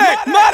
Medic! Medic!